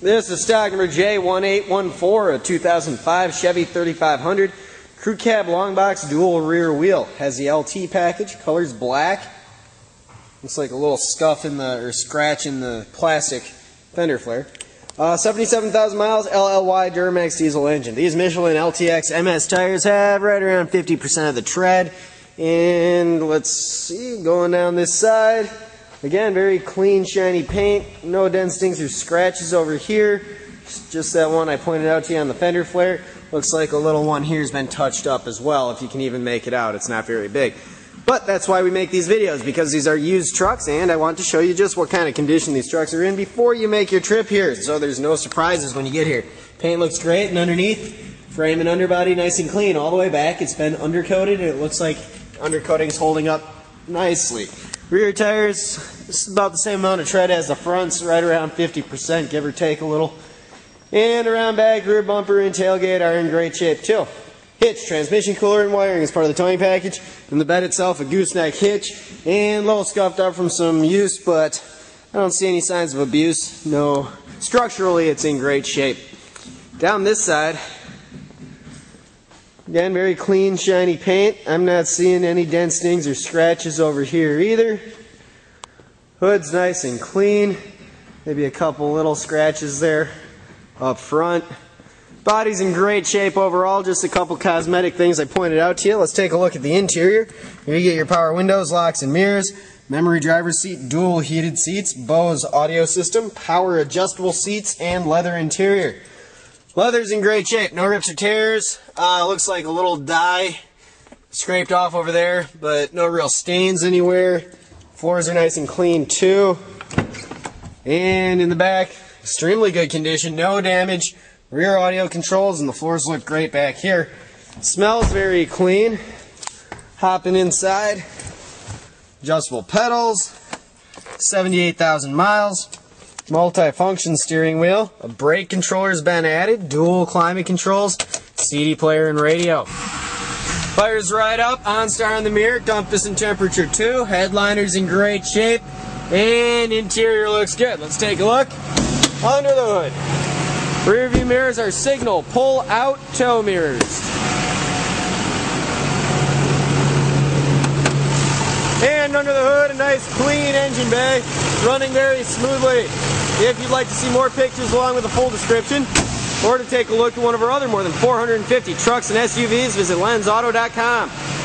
This is stock number J1814, a 2005 Chevy 3500. Crew cab long box dual rear wheel. Has the LT package, color's black. Looks like a little scuff in the, or scratch in the plastic fender flare. Uh, 77,000 miles, LLY Duramax diesel engine. These Michelin LTX MS tires have right around 50% of the tread. And let's see, going down this side, Again, very clean, shiny paint. No dents, stings, or scratches over here. Just that one I pointed out to you on the fender flare. Looks like a little one here has been touched up as well, if you can even make it out. It's not very big. But that's why we make these videos, because these are used trucks, and I want to show you just what kind of condition these trucks are in before you make your trip here, so there's no surprises when you get here. Paint looks great, and underneath, frame and underbody nice and clean all the way back. It's been undercoated, and it looks like undercoating's holding up nicely. Rear tires, this is about the same amount of tread as the fronts, right around 50%, give or take a little. And around back, rear bumper and tailgate are in great shape too. Hitch, transmission cooler and wiring is part of the towing package. And the bed itself, a gooseneck hitch, and a little scuffed up from some use, but I don't see any signs of abuse. No, structurally it's in great shape. Down this side, Again, very clean, shiny paint. I'm not seeing any dent stings or scratches over here either. Hood's nice and clean. Maybe a couple little scratches there up front. Body's in great shape overall, just a couple cosmetic things I pointed out to you. Let's take a look at the interior. Here you get your power windows, locks and mirrors, memory driver's seat, dual heated seats, Bose audio system, power adjustable seats, and leather interior. Leather's in great shape, no rips or tears. Uh, looks like a little dye scraped off over there, but no real stains anywhere. Floors are nice and clean too. And in the back, extremely good condition, no damage. Rear audio controls and the floors look great back here. Smells very clean. Hopping inside, adjustable pedals, 78,000 miles. Multi-function steering wheel. A brake controller's been added. Dual climate controls. CD player and radio. Fires right up. OnStar on the mirror. Compass and temperature too. Headliner's in great shape. And interior looks good. Let's take a look under the hood. Rear view mirrors are signal pull out tow mirrors. And under the hood, a nice clean engine bay, running very smoothly. If you'd like to see more pictures along with a full description, or to take a look at one of our other more than 450 trucks and SUVs, visit lenzauto.com.